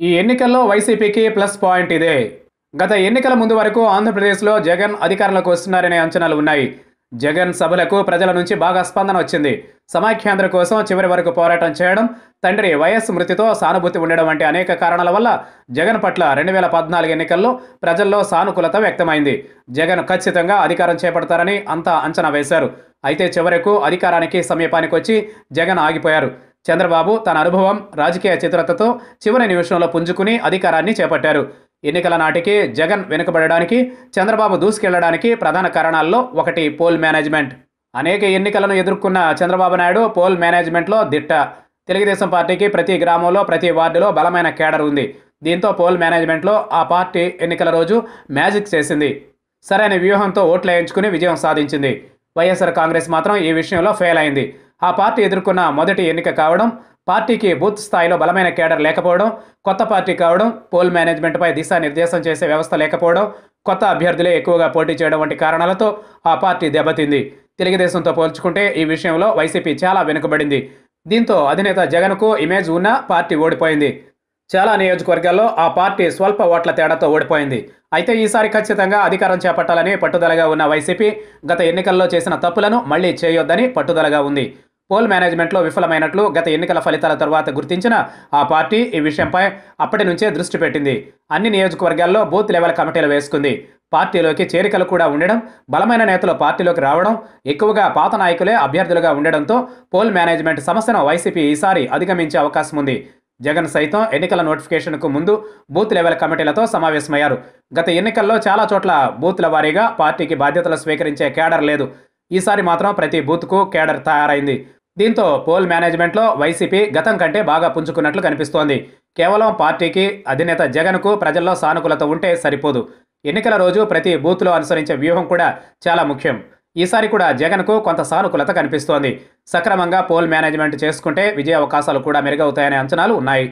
ఈ ఎన్నికల్లో వైసీపీకి ప్లస్ పాయింట్ ఇదే. గత ఎన్నికల ముందు వరకు ఆంధ్రప్రదేశ్లో జగన్ అధికారంలోకి వస్తున్నారనే అంచనాలు ఉన్నాయి. జగన్ సభలకు ప్రజల నుంచి బాగా స్పందన వచ్చింది. సమాఖ్యాంధ్ర కోసం చివరి వరకు పోరాటం చేయడం తండ్రి వైఎస్ మృతితో సానుభూతి ఉండడం వంటి అనేక కారణాల వల్ల జగన్ పట్ల రెండు వేల పద్నాలుగు ఎన్నికల్లో ప్రజల్లో సానుకూలత వ్యక్తమైంది. జగన్ ఖచ్చితంగా అధికారం చేపడతారని అంతా అంచనా వేశారు. అయితే చివరకు అధికారానికి సమీపానికి వచ్చి జగన్ ఆగిపోయారు. చంద్రబాబు తన అనుభవం రాజకీయ చిత్రతతో చివరి నిమిషంలో పుంజుకుని అధికారాన్ని చేపట్టారు. ఎన్నికల నాటికి జగన్ వెనుకబడడానికి చంద్రబాబు దూసుకెళ్ళడానికి ప్రధాన కారణాల్లో ఒకటి పోల్ మేనేజ్మెంట్. అనేక ఎన్నికలను ఎదుర్కొన్న చంద్రబాబు నాయుడు పోల్ మేనేజ్మెంట్లో దిట్ట. తెలుగుదేశం పార్టీకి ప్రతి గ్రామంలో ప్రతి వార్డులో బలమైన కేడర్ ఉంది. దీంతో పోల్ మేనేజ్మెంట్లో ఆ పార్టీ ఎన్నికల రోజు మ్యాజిక్ చేసింది. సరైన వ్యూహంతో ఓట్లు వేయించుకుని విజయం సాధించింది. వైఎస్ఆర్ కాంగ్రెస్ మాత్రం ఈ విషయంలో ఫెయిల్ అయింది. ఆ పార్టీ ఎదుర్కొన్న మొదటి ఎన్నిక కావడం పార్టీకి బూత్ స్థాయిలో బలమైన కేడర్ లేకపోవడం కొత్త పార్టీ కావడం పోల్ మేనేజ్మెంట్పై దిశానిర్దేశం చేసే వ్యవస్థ లేకపోవడం కొత్త అభ్యర్థులే ఎక్కువగా పోటీ చేయడం వంటి కారణాలతో ఆ పార్టీ దెబ్బతింది. తెలుగుదేశంతో పోల్చుకుంటే ఈ విషయంలో వైసీపీ చాలా వెనుకబడింది. దీంతో అధినేత జగన్కు ఇమేజ్ ఉన్న పార్టీ ఓడిపోయింది. చాలా నియోజకవర్గాల్లో ఆ పార్టీ స్వల్ప ఓట్ల తేడాతో ఓడిపోయింది. అయితే ఈసారి ఖచ్చితంగా అధికారం చేపట్టాలని పట్టుదలగా ఉన్న వైసీపీ గత ఎన్నికల్లో చేసిన తప్పులను మళ్ళీ చేయొద్దని పట్టుదలగా ఉంది. పోల్ మేనేజ్మెంట్లో విఫలమైనట్లు గత ఎన్నికల ఫలితాల తర్వాత గుర్తించిన ఆ పార్టీ ఈ విషయంపై అప్పటి నుంచే దృష్టి పెట్టింది. అన్ని నియోజకవర్గాల్లో బూత్ లెవెల్ కమిటీలు వేసుకుంది. పార్టీలోకి చేరికలు కూడా ఉండడం బలమైన నేతలు పార్టీలోకి రావడం ఎక్కువగా పాత నాయకులే అభ్యర్థులుగా ఉండడంతో పోల్ మేనేజ్మెంట్ సమస్యను వైసీపీ ఈసారి అధిగమించే అవకాశం ఉంది. జగన్ సైతం ఎన్నికల నోటిఫికేషన్కు ముందు బూత్ లెవెల్ కమిటీలతో సమావేశమయ్యారు. గత ఎన్నికల్లో చాలా చోట్ల బూత్ల వారీగా పార్టీకి బాధ్యతలు స్వీకరించే కేడర్ లేదు. ఈసారి మాత్రం ప్రతి బూత్కు కేడర్ తయారైంది. దీంతో పోల్ మేనేజ్మెంట్లో వైసీపీ గతం కంటే బాగా పుంజుకున్నట్లు కనిపిస్తోంది. కేవలం పార్టీకి అధినేత జగన్కు ప్రజల్లో సానుకూలత ఉంటే సరిపోదు. ఎన్నికల రోజు ప్రతి బూత్లో అనుసరించే వ్యూహం కూడా చాలా ముఖ్యం. ఈసారి కూడా జగన్కు కొంత సానుకూలత కనిపిస్తోంది. సక్రమంగా పోల్ మేనేజ్మెంట్ చేసుకుంటే విజయ అవకాశాలు కూడా మెరుగవుతాయనే అంచనాలు ఉన్నాయి.